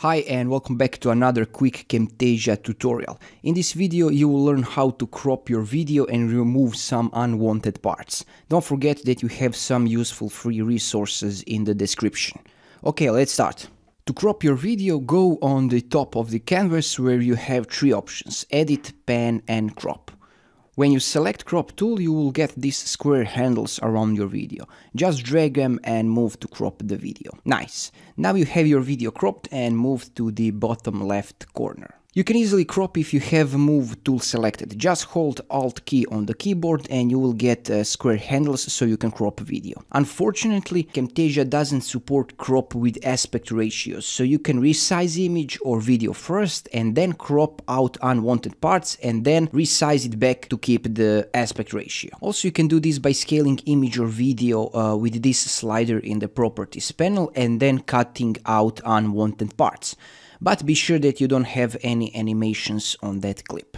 Hi and welcome back to another quick Camtasia tutorial. In this video you will learn how to crop your video and remove some unwanted parts. Don't forget that you have some useful free resources in the description. Okay, let's start. To crop your video, go on the top of the canvas where you have three options, edit, pan and crop. When you select crop tool, you will get these square handles around your video. Just drag them and move to crop the video. Nice. Now you have your video cropped and moved to the bottom left corner. You can easily crop if you have move tool selected. Just hold alt key on the keyboard and you will get uh, square handles so you can crop video. Unfortunately, Camtasia doesn't support crop with aspect ratios, so you can resize image or video first and then crop out unwanted parts and then resize it back to keep the aspect ratio. Also, you can do this by scaling image or video uh, with this slider in the properties panel and then cutting out unwanted parts but be sure that you don't have any animations on that clip.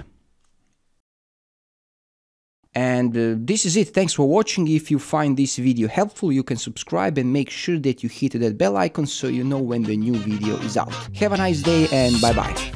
And uh, this is it, thanks for watching, if you find this video helpful you can subscribe and make sure that you hit that bell icon so you know when the new video is out. Have a nice day and bye bye.